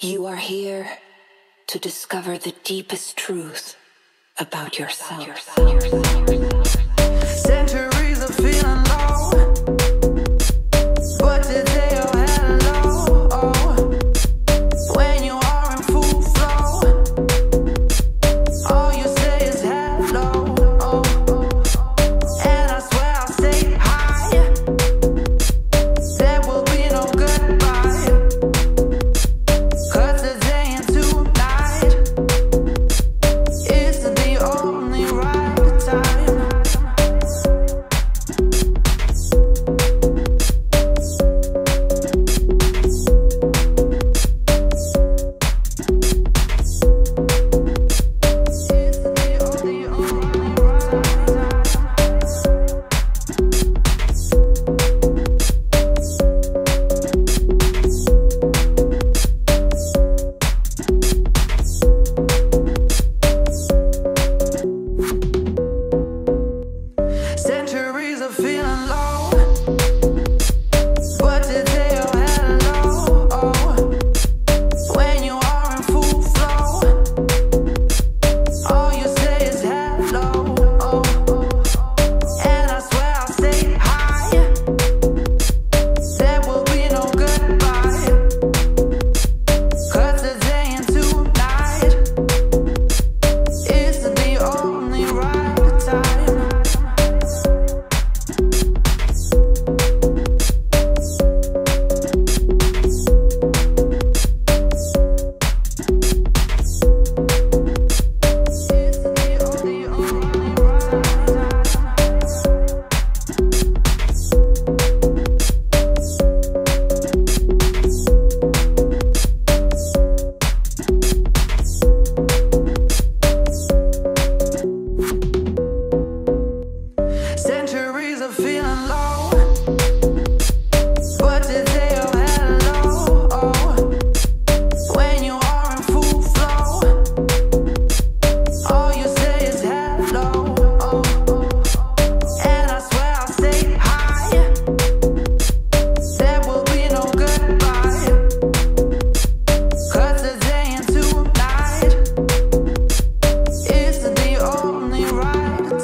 You are here to discover the deepest truth about yourself.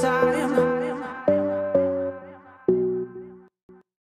Time.